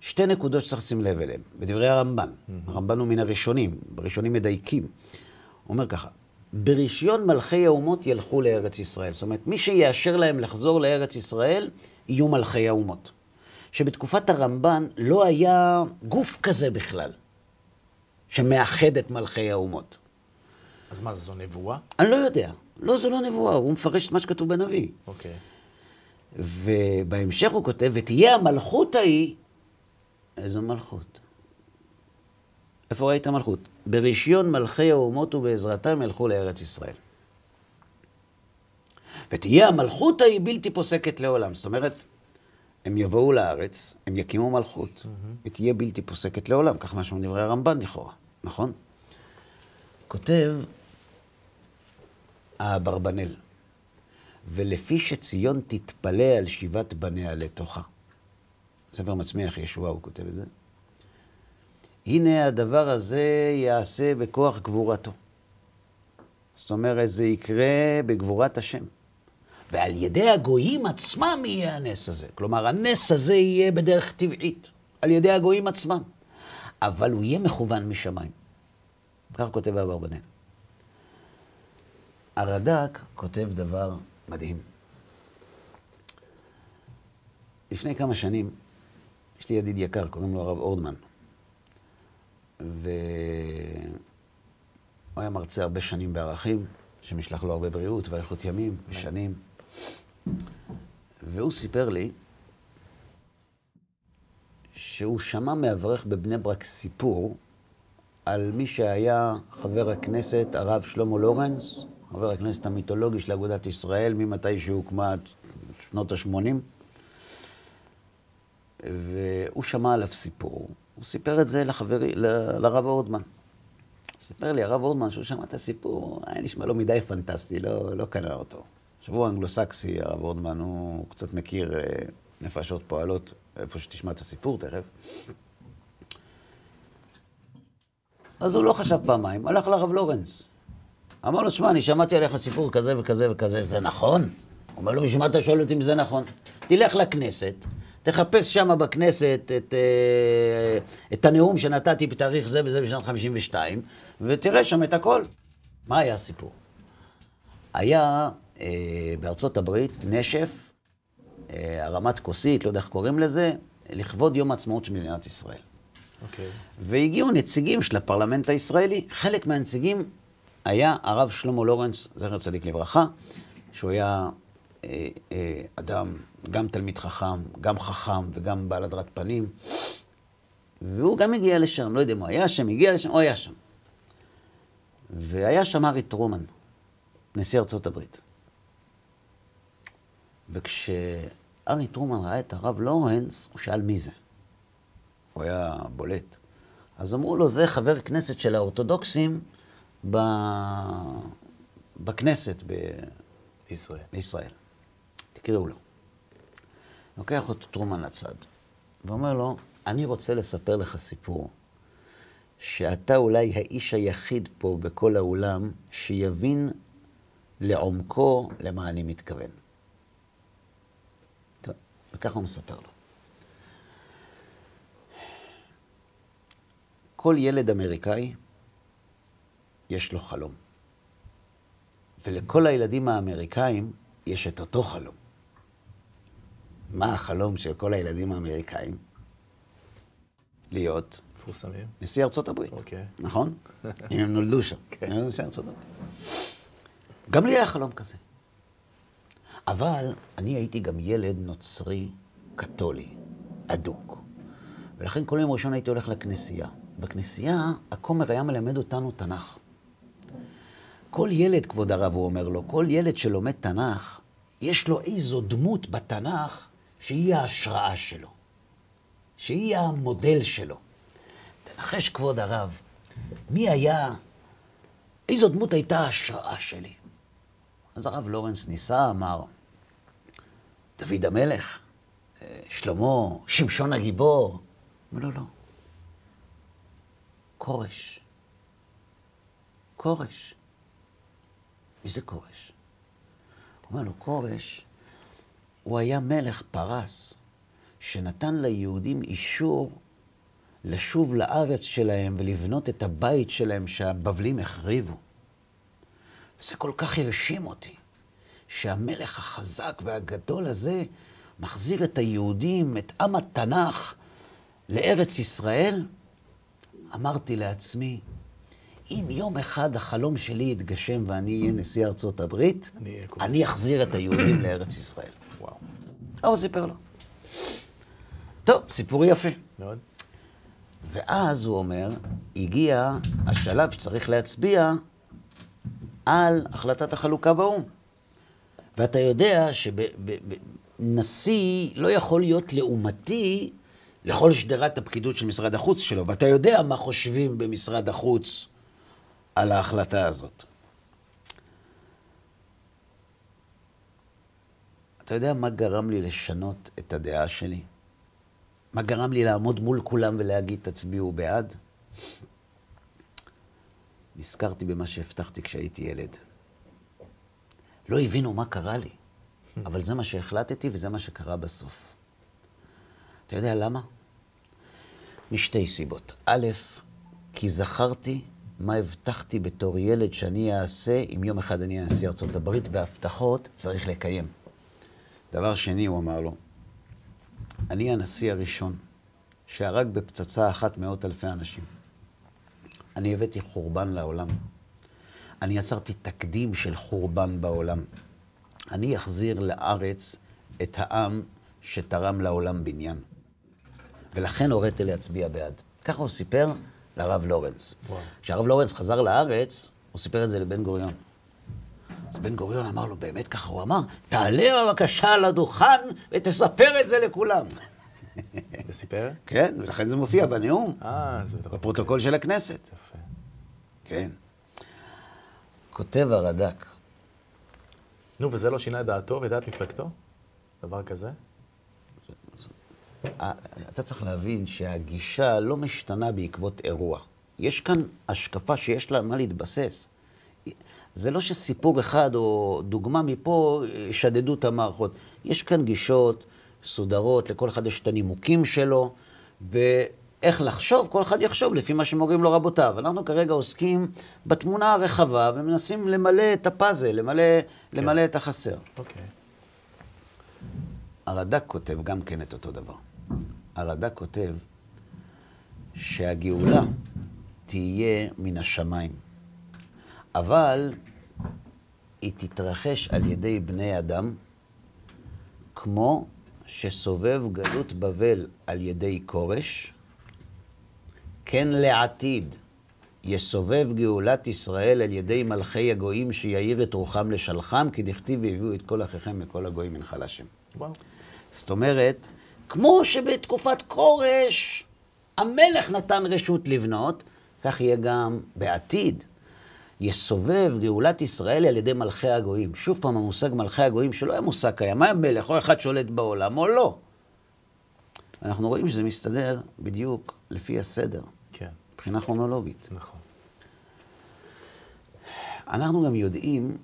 Speaker 1: שתי נקודות שצריך לשים לב אליהן, בדברי הרמב"ן. Mm-hmm. הרמב"ן הוא מן הראשונים, בראשונים מדייקים. הוא אומר ככה, ברישיון מלכי האומות ילכו לארץ ישראל. זאת אומרת, מי שיאשר להם לחזור לארץ ישראל, יהיו מלכי האומות. שבתקופת הרמב"ן לא היה גוף כזה בכלל, שמאחד את מלכי האומות.
Speaker 2: אז מה, זו נבואה?
Speaker 1: אני לא יודע. לא, זו לא נבואה, הוא מפרש את מה שכתוב בנביא.
Speaker 2: אוקיי.
Speaker 1: ובהמשך הוא כותב, ותהיה המלכות ההיא, איזו מלכות? איפה ראית מלכות? ברישיון מלכי האומות ובעזרתם ילכו לארץ ישראל. ותהיה המלכות ההיא בלתי פוסקת לעולם. זאת אומרת, הם יבואו לארץ, הם יקימו מלכות, ותהיה בלתי פוסקת לעולם. כך משמע דברי הרמב"ן לכאורה, נכון? כותב האברבנאל, ולפי שציון תתפלא על שיבת בניה לתוכה. ספר מצמיח ישועה, הוא כותב את זה. הנה הדבר הזה יעשה בכוח גבורתו. זאת אומרת, זה יקרה בגבורת השם. ועל ידי הגויים עצמם יהיה הנס הזה. כלומר, הנס הזה יהיה בדרך טבעית, על ידי הגויים עצמם. אבל הוא יהיה מכוון משמיים. כך כותב אברבנאל. הרד"ק כותב דבר מדהים. לפני כמה שנים, יש לי ידיד יקר, קוראים לו הרב אורדמן. והוא היה מרצה הרבה שנים בערכים, שמשלח לו הרבה בריאות ואריכות ימים ושנים. והוא סיפר לי שהוא שמע מאברך בבני ברק סיפור על מי שהיה חבר הכנסת הרב שלמה לורנס, חבר הכנסת המיתולוגי של אגודת ישראל, ממתי שהוקמה שנות ה-80. והוא שמע עליו סיפור. הוא סיפר את זה לחברי, ל- לרב אורדמן. סיפר לי הרב אורדמן שהוא שמע את הסיפור, היה נשמע לו מדי פנטסטי, לא, לא קנה אותו. הוא אנגלוסקסי, הרב אורדמן, הוא קצת מכיר אה, נפשות פועלות, איפה שתשמע את הסיפור תכף. אז הוא לא חשב פעמיים, הלך לרב לורנס. אמר לו, שמע, אני שמעתי עליך סיפור כזה וכזה וכזה, זה נכון? הוא אומר לו, בשביל מה אתה שואל אותי אם זה נכון? תלך לכנסת, תחפש שם בכנסת את, אה, את הנאום שנתתי בתאריך זה וזה בשנת 52, ותראה שם את הכל. מה היה הסיפור? היה בארצות הברית נשף, אה, הרמת כוסית, לא יודע איך קוראים לזה, לכבוד יום העצמאות של מדינת ישראל.
Speaker 2: אוקיי.
Speaker 1: והגיעו נציגים של הפרלמנט הישראלי. חלק מהנציגים היה הרב שלמה לורנס, זכר צדיק לברכה, שהוא היה אה, אה, אדם, גם תלמיד חכם, גם חכם וגם בעל הדרת פנים. והוא גם הגיע לשם, לא יודע אם הוא היה שם, הגיע לשם, הוא היה שם. והיה שם ארי טרומן, נשיא ארצות הברית. וכשארי טרומן ראה את הרב לורנס, הוא שאל מי זה. הוא היה בולט. אז אמרו לו, זה חבר כנסת של האורתודוקסים ב... בכנסת ב...
Speaker 2: ישראל.
Speaker 1: בישראל. תקראו לו. לוקח אותו טרומן לצד, ואומר לו, אני רוצה לספר לך סיפור, שאתה אולי האיש היחיד פה בכל האולם שיבין לעומקו למה אני מתכוון. וככה הוא מספר לו. כל ילד אמריקאי יש לו חלום. ולכל הילדים האמריקאים יש את אותו חלום. מה החלום של כל הילדים האמריקאים? להיות
Speaker 2: מפורסמים.
Speaker 1: נשיא ארצות הברית.
Speaker 2: אוקיי.
Speaker 1: נכון? אם הם נולדו שם.
Speaker 2: כן.
Speaker 1: הם נשיא ארצות הברית. גם לי היה חלום כזה. אבל אני הייתי גם ילד נוצרי קתולי, אדוק. ולכן כל יום ראשון הייתי הולך לכנסייה. בכנסייה הכומר היה מלמד אותנו תנ"ך. כל ילד, כבוד הרב, הוא אומר לו, כל ילד שלומד תנ"ך, יש לו איזו דמות בתנ"ך שהיא ההשראה שלו, שהיא המודל שלו. תנחש, כבוד הרב, מי היה, איזו דמות הייתה ההשראה שלי? אז הרב לורנס ניסה, אמר, דוד המלך, אה, שלמה, שמשון הגיבור. אמר לו, לא. כורש. כורש. מי זה כורש? אומר לו, כורש, הוא היה מלך פרס, שנתן ליהודים אישור לשוב לארץ שלהם ולבנות את הבית שלהם שהבבלים החריבו. וזה כל כך הרשים אותי, שהמלך החזק והגדול הזה מחזיר את היהודים, את עם התנ"ך, לארץ ישראל. אמרתי לעצמי, אם יום אחד החלום שלי יתגשם ואני אהיה נשיא ארצות הברית, אני אחזיר את היהודים לארץ ישראל.
Speaker 2: וואו.
Speaker 1: הוא סיפר לו. טוב, סיפור יפה.
Speaker 2: מאוד.
Speaker 1: ואז הוא אומר, הגיע השלב שצריך להצביע על החלטת החלוקה באו"ם. ואתה יודע שנשיא לא יכול להיות לעומתי לכל שדרת הפקידות של משרד החוץ שלו, ואתה יודע מה חושבים במשרד החוץ על ההחלטה הזאת. אתה יודע מה גרם לי לשנות את הדעה שלי? מה גרם לי לעמוד מול כולם ולהגיד, תצביעו בעד? נזכרתי במה שהבטחתי כשהייתי ילד. לא הבינו מה קרה לי, אבל זה מה שהחלטתי וזה מה שקרה בסוף. אתה יודע למה? משתי סיבות. א', כי זכרתי מה הבטחתי בתור ילד שאני אעשה אם יום אחד אני נשיא ארצות הברית, והבטחות צריך לקיים. דבר שני, הוא אמר לו, אני הנשיא הראשון שהרג בפצצה אחת מאות אלפי אנשים. אני הבאתי חורבן לעולם. אני יצרתי תקדים של חורבן בעולם. אני אחזיר לארץ את העם שתרם לעולם בניין. ולכן הוריתי להצביע בעד. ככה הוא סיפר לרב לורנס. כשהרב לורנס חזר לארץ, הוא סיפר את זה לבן גוריון. אז בן גוריון אמר לו, באמת ככה הוא אמר, תעלה בבקשה לדוכן ותספר את זה לכולם.
Speaker 2: וסיפר?
Speaker 1: כן, ולכן זה מופיע בנאום,
Speaker 2: אה, זה בטח.
Speaker 1: בפרוטוקול של הכנסת.
Speaker 2: יפה.
Speaker 1: כן. כותב הרד"ק,
Speaker 2: נו, וזה לא שינה את דעתו ודעת מפלגתו? דבר כזה?
Speaker 1: אה, אתה צריך להבין שהגישה לא משתנה בעקבות אירוע. יש כאן השקפה שיש לה מה להתבסס. זה לא שסיפור אחד או דוגמה מפה שדדו את המערכות. יש כאן גישות מסודרות, לכל אחד יש את הנימוקים שלו, ואיך לחשוב, כל אחד יחשוב לפי מה שמורים לו רבותיו. אנחנו כרגע עוסקים בתמונה הרחבה ומנסים למלא את הפאזל, למלא, כן. למלא את החסר.
Speaker 2: אוקיי.
Speaker 1: הרד"ק כותב גם כן את אותו דבר. הרד"ק כותב שהגאולה תהיה מן השמיים, אבל היא תתרחש על ידי בני אדם, כמו שסובב גלות בבל על ידי כורש, כן לעתיד יסובב גאולת ישראל על ידי מלכי הגויים שיאיר את רוחם לשלחם, כי דכתיב והביאו את כל אחיכם מכל הגויים מנחל השם.
Speaker 2: וואו.
Speaker 1: זאת אומרת, כמו שבתקופת כורש המלך נתן רשות לבנות, כך יהיה גם בעתיד. יסובב גאולת ישראל על ידי מלכי הגויים. שוב פעם, המושג מלכי הגויים, שלא היה מושג קיים, היה מלך, או אחד שולט בעולם, או לא. אנחנו רואים שזה מסתדר בדיוק לפי הסדר, מבחינה כרונולוגית.
Speaker 2: נכון.
Speaker 1: אנחנו גם יודעים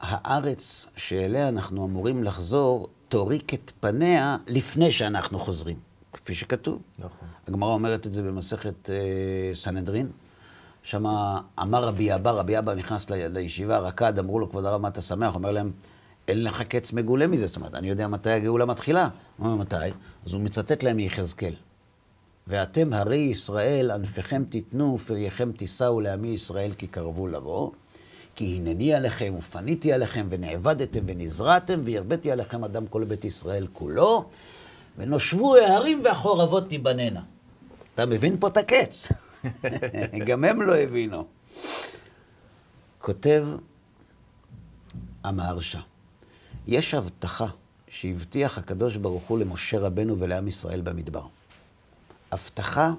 Speaker 1: שהארץ שאליה אנחנו אמורים לחזור, תוריק את פניה לפני שאנחנו חוזרים, כפי שכתוב.
Speaker 2: נכון.
Speaker 1: הגמרא אומרת את זה במסכת אה, סנהדרין. שם אמר רבי אבא, רבי אבא נכנס לישיבה, רקד, אמרו לו, כבוד הרב, מה אתה שמח? אומר להם, אין לך קץ מגולה מזה, זאת אומרת, אני יודע מתי הגאולה מתחילה. הוא אומר, מתי? אז הוא מצטט להם מיחזקאל. ואתם הרי ישראל, ענפיכם תיתנו, פרייכם תישאו לעמי ישראל כי קרבו לבוא. כי הנני עליכם ופניתי עליכם ונעבדתם ונזרעתם והרביתי עליכם אדם כל בית ישראל כולו ונושבו ההרים והחורבות תיבננה. אתה מבין פה את הקץ? גם הם לא הבינו. כותב המהרש"א, יש הבטחה שהבטיח הקדוש ברוך הוא למשה רבנו ולעם ישראל במדבר. הבטחה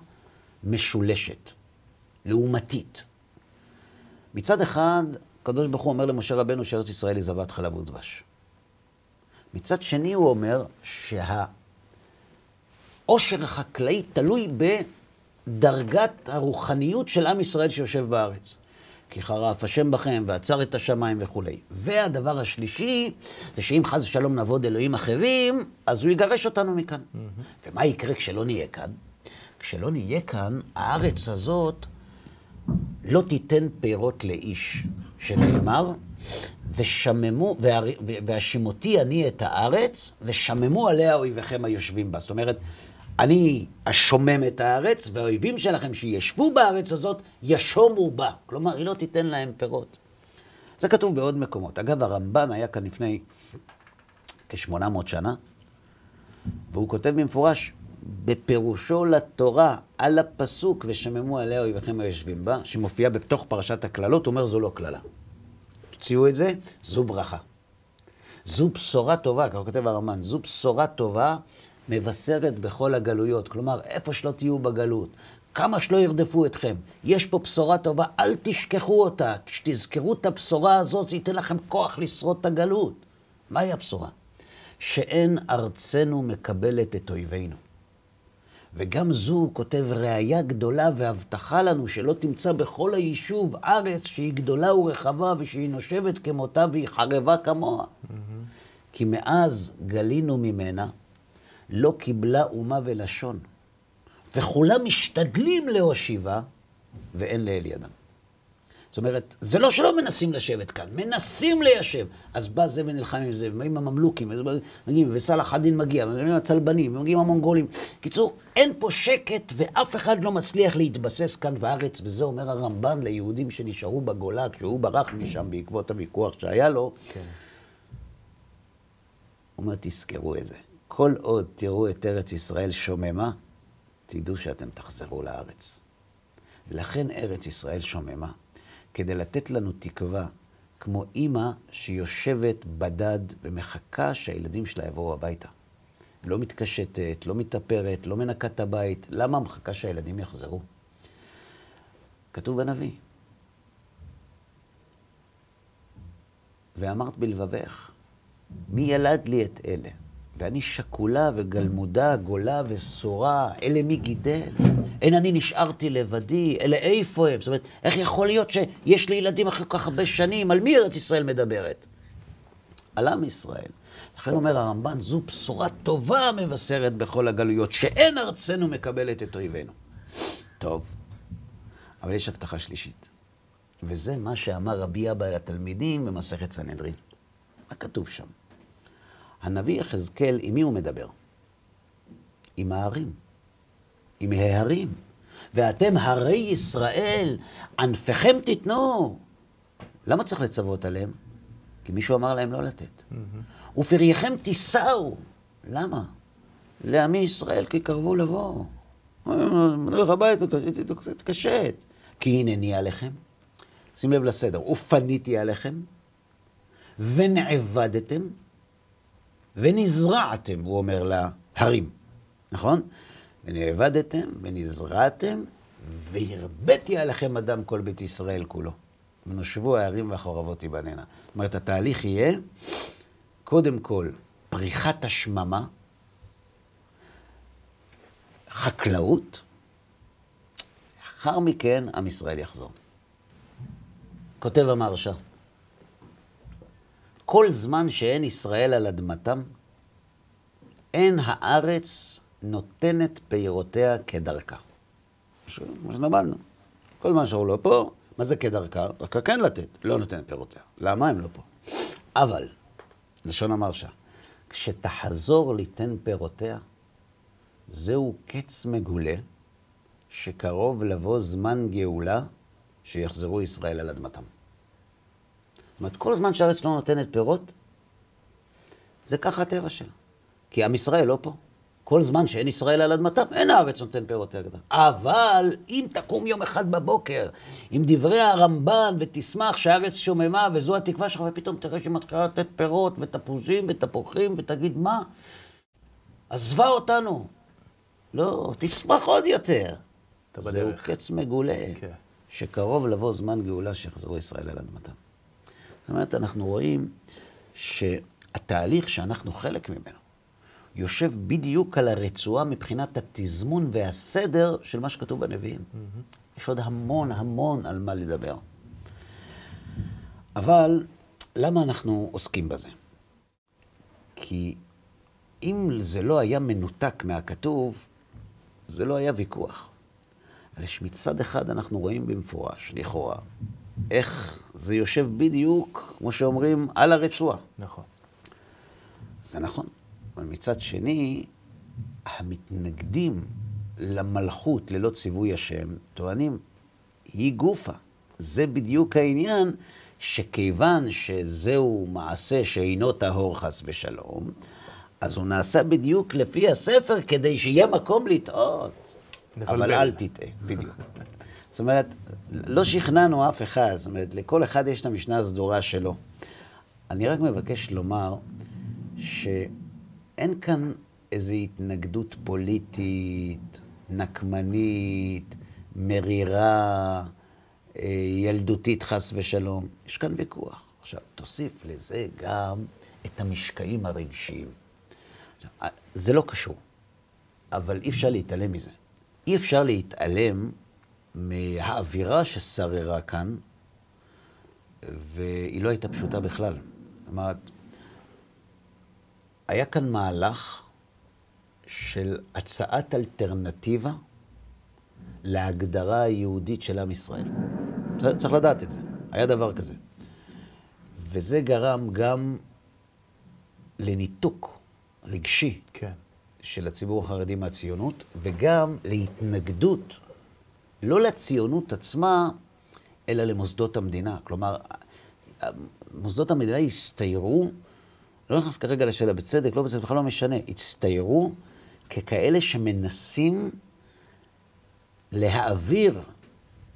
Speaker 1: משולשת, לעומתית. מצד אחד, הקדוש ברוך הוא אומר למשה רבנו שארץ ישראל היא זבת חלב ודבש. מצד שני הוא אומר שהעושר החקלאי תלוי בדרגת הרוחניות של עם ישראל שיושב בארץ. כי חרף השם בכם ועצר את השמיים וכולי. והדבר השלישי, זה שאם חס ושלום נעבוד אלוהים אחרים, אז הוא יגרש אותנו מכאן. Mm-hmm. ומה יקרה כשלא נהיה כאן? כשלא נהיה כאן, הארץ הזאת לא תיתן פירות לאיש, שנאמר, ושממו, והשימותי אני את הארץ, ושממו עליה אויביכם היושבים בה. זאת אומרת, אני אשומם את הארץ, והאויבים שלכם שישבו בארץ הזאת, ישומו בה. כלומר, היא לא תיתן להם פירות. זה כתוב בעוד מקומות. אגב, הרמב"ן היה כאן לפני כ-800 שנה, והוא כותב במפורש, בפירושו לתורה על הפסוק, ושממו עליה אויביכם היושבים בה, שמופיע בתוך פרשת הקללות, אומר זו לא קללה. תוציאו את זה, זו ברכה. זו בשורה טובה, ככה כותב הרמב"ן, זו בשורה טובה מבשרת בכל הגלויות. כלומר, איפה שלא תהיו בגלות, כמה שלא ירדפו אתכם, יש פה בשורה טובה, אל תשכחו אותה. כשתזכרו את הבשורה הזאת, זה ייתן לכם כוח לשרוד את הגלות. מהי הבשורה? שאין ארצנו מקבלת את אויבינו. וגם זו, הוא כותב, ראייה גדולה והבטחה לנו שלא תמצא בכל היישוב ארץ שהיא גדולה ורחבה ושהיא נושבת כמותה והיא חרבה כמוה. Mm-hmm. כי מאז גלינו ממנה, לא קיבלה אומה ולשון, וכולם משתדלים להושיבה, ואין לאל ידם. זאת אומרת, זה לא שלא מנסים לשבת כאן, מנסים ליישב. אז בא זה ונלחם עם זה, ומגיעים הממלוכים, מגיעים, וסלאח א-דין מגיע, ומגיעים הצלבנים, ומגיעים המונגולים. קיצור, אין פה שקט, ואף אחד לא מצליח להתבסס כאן בארץ, וזה אומר הרמב"ן ליהודים שנשארו בגולה, כשהוא ברח משם בעקבות הוויכוח שהיה לו. כן. הוא אומר, תזכרו את זה. כל עוד תראו את ארץ ישראל שוממה, תדעו שאתם תחזרו לארץ. לכן ארץ ישראל שוממה. כדי לתת לנו תקווה, כמו אימא שיושבת בדד ומחכה שהילדים שלה יבואו הביתה. לא מתקשטת, לא מתאפרת, לא מנקה את הבית. למה מחכה שהילדים יחזרו? כתוב בנביא. ואמרת בלבבך, מי ילד לי את אלה? ואני שקולה וגלמודה, גולה וסורה, אלה מי גידל? אין אני נשארתי לבדי, אלה איפה הם? זאת אומרת, איך יכול להיות שיש לי ילדים אחרי כל כך הרבה שנים? על מי ארץ ישראל מדברת? על עם ישראל. לכן אומר הרמב"ן, זו בשורה טובה מבשרת בכל הגלויות, שאין ארצנו מקבלת את אויבינו. טוב, אבל יש הבטחה שלישית, וזה מה שאמר רבי אבא לתלמידים במסכת סנהדרין. מה כתוב שם? הנביא יחזקאל, עם מי הוא מדבר? עם ההרים, עם ההרים. ואתם הרי ישראל, ענפיכם תיתנו. למה צריך לצוות עליהם? כי מישהו אמר להם לא לתת. Mm-hmm. ופרייכם תישאו. למה? לעמי ישראל כי קרבו לבוא. נלך הביתה, תקשט. כי הנני עליכם. שים לב לסדר. ופניתי עליכם, ונעבדתם, ונזרעתם, הוא אומר להרים, נכון? ונאבדתם, ונזרעתם, והרביתי עליכם אדם כל בית ישראל כולו. ונושבו הערים והחורבות יבננה. זאת אומרת, התהליך יהיה, קודם כל, פריחת השממה, חקלאות, לאחר מכן עם ישראל יחזור. כותב המהרש"א, כל זמן שאין ישראל על אדמתם, אין הארץ נותנת פירותיה כדרכה. כמו שלמדנו. כל זמן שהוא לא פה, מה זה כדרכה? דרכה כן לתת, לא נותנת פירותיה. למה הם לא פה? אבל, לשון המרשה, כשתחזור ליתן פירותיה, זהו קץ מגולה, שקרוב לבוא זמן גאולה, שיחזרו ישראל על אדמתם. אומרת, כל זמן שהארץ לא נותנת פירות, זה ככה הטבע שלה. כי עם ישראל לא פה. כל זמן שאין ישראל על אדמתם, אין הארץ נותן פירות יגדה. אבל אם תקום יום אחד בבוקר עם דברי הרמב"ן ותשמח שהארץ שוממה וזו התקווה שלך, ופתאום תראה שהיא מתחילה לתת פירות ותפוזים ותפוחים, ותגיד, מה? עזבה אותנו. לא, תשמח עוד יותר. זהו קץ מגולה, okay. כן. שקרוב לבוא זמן גאולה שיחזרו ישראל על אדמתם. זאת אומרת, אנחנו רואים שהתהליך שאנחנו חלק ממנו יושב בדיוק על הרצועה מבחינת התזמון והסדר של מה שכתוב בנביאים. Mm-hmm. יש עוד המון המון על מה לדבר. אבל למה אנחנו עוסקים בזה? כי אם זה לא היה מנותק מהכתוב, זה לא היה ויכוח. אבל מצד אחד אנחנו רואים במפורש, לכאורה, איך זה יושב בדיוק, כמו שאומרים, על הרצועה.
Speaker 2: נכון.
Speaker 1: זה נכון. אבל מצד שני, המתנגדים למלכות ללא ציווי השם טוענים, היא גופה. זה בדיוק העניין, שכיוון שזהו מעשה שאינו טהור חס ושלום, אז הוא נעשה בדיוק לפי הספר כדי שיהיה מקום לטעות. אבל אל תטעה, בדיוק. זאת אומרת, לא שכנענו אף אחד, זאת אומרת, לכל אחד יש את המשנה הסדורה שלו. אני רק מבקש לומר שאין כאן איזו התנגדות פוליטית, נקמנית, מרירה, אה, ילדותית חס ושלום. יש כאן ויכוח. עכשיו, תוסיף לזה גם את המשקעים הרגשיים. אה, זה לא קשור, אבל אי אפשר להתעלם מזה. אי אפשר להתעלם מהאווירה ששררה כאן, והיא לא הייתה פשוטה בכלל. זאת אומרת, היה כאן מהלך של הצעת אלטרנטיבה להגדרה היהודית של עם ישראל. צריך לדעת את זה. היה דבר כזה. וזה גרם גם לניתוק רגשי כן. של הציבור החרדי מהציונות, וגם להתנגדות, לא לציונות עצמה, אלא למוסדות המדינה. כלומר, מוסדות המדינה הסתיירו, לא נכנס כרגע לשאלה בצדק, לא בצדק, בכלל לא משנה, הצטיירו ככאלה שמנסים להעביר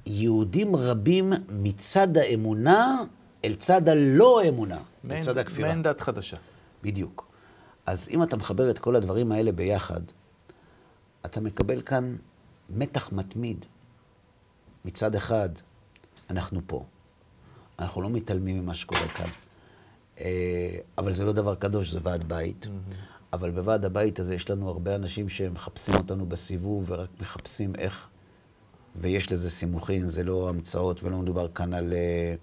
Speaker 1: יהודים רבים מצד האמונה אל צד הלא אמונה,
Speaker 2: מעין,
Speaker 1: מצד הכפירה.
Speaker 2: מעין דת חדשה.
Speaker 1: בדיוק. אז אם אתה מחבר את כל הדברים האלה ביחד, אתה מקבל כאן מתח מתמיד. מצד אחד, אנחנו פה. אנחנו לא מתעלמים ממה שקורה כאן. אה, אבל זה לא דבר קדוש, זה ועד בית. Mm-hmm. אבל בוועד הבית הזה יש לנו הרבה אנשים שמחפשים אותנו בסיבוב ורק מחפשים איך, ויש לזה סימוכין, זה לא המצאות ולא מדובר כאן על, אה,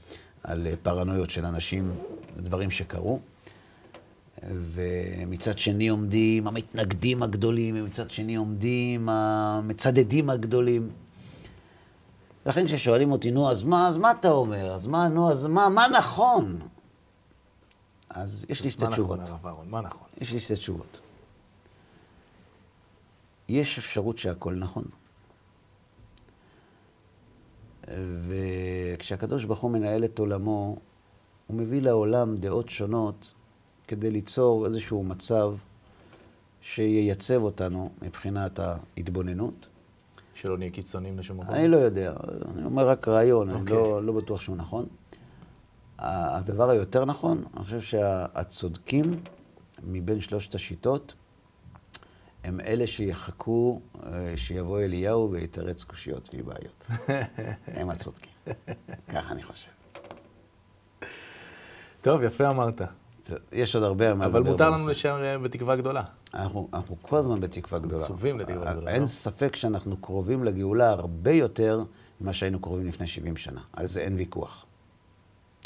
Speaker 1: על פרנויות של אנשים, דברים שקרו. ומצד שני עומדים המתנגדים הגדולים, ומצד שני עומדים המצדדים הגדולים. לכן כששואלים אותי, נו, אז מה, אז מה אתה אומר? אז מה, נו, אז מה, מה נכון? אז יש לי שתי תשובות.
Speaker 2: מה נכון, הרב אהרון? מה נכון?
Speaker 1: יש לי שתי תשובות. יש אפשרות שהכל נכון. וכשהקדוש ברוך הוא מנהל את עולמו, הוא מביא לעולם דעות שונות כדי ליצור איזשהו מצב שייצב אותנו מבחינת ההתבוננות.
Speaker 2: שלא נהיה קיצוניים לשום מקום?
Speaker 1: אני לא יודע, אני אומר רק רעיון, okay. אני לא, אוקיי. לא בטוח שהוא נכון. הדבר היותר נכון, אני חושב שהצודקים מבין שלושת השיטות, הם אלה שיחכו אה, שיבוא אליהו ויתרץ קושיות ובעיות. הם הצודקים. ככה אני חושב.
Speaker 2: טוב, יפה אמרת.
Speaker 1: יש עוד הרבה
Speaker 2: מה לדבר אבל מותר לנו להישאר אה, בתקווה גדולה.
Speaker 1: אנחנו, אנחנו כל הזמן בתקווה גדולה.
Speaker 2: מצווים לתקווה גדולה.
Speaker 1: אין לא? ספק שאנחנו קרובים לגאולה הרבה יותר ממה שהיינו קרובים לפני 70 שנה. על זה אין ויכוח.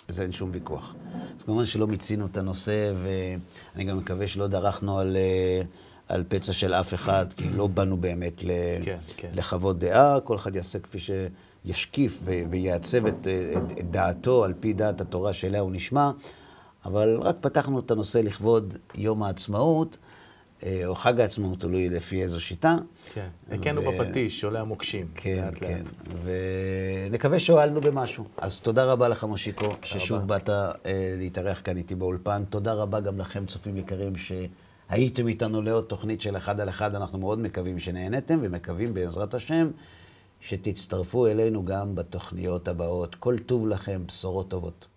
Speaker 1: על זה אין שום ויכוח. אז כמובן שלא מיצינו את הנושא, ואני גם מקווה שלא דרכנו על, אה, על פצע של אף אחד, כי לא באנו באמת ל, כן, כן. לחוות דעה, כל אחד יעשה כפי שישקיף ויעצב את, את, את דעתו על פי דעת התורה שאליה הוא נשמע. אבל רק פתחנו את הנושא לכבוד יום העצמאות, אה, או חג העצמאות, תלוי לפי איזו שיטה.
Speaker 2: כן, הכינו ו... בפטיש, עולה המוקשים.
Speaker 1: כן, לאט כן. לאט. ונקווה שהועלנו במשהו. אז תודה רבה לך, מושיקו, ששוב רבה. באת אה, להתארח כאן איתי באולפן. תודה רבה גם לכם, צופים יקרים, שהייתם איתנו לעוד תוכנית של אחד על אחד. אנחנו מאוד מקווים שנהנתם, ומקווים בעזרת השם שתצטרפו אלינו גם בתוכניות הבאות. כל טוב לכם, בשורות טובות.